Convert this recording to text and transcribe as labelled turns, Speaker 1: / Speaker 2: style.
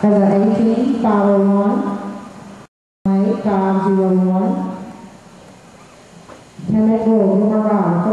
Speaker 1: Number 18, 501. 501. Kenneth Gould, Wilmer Rod,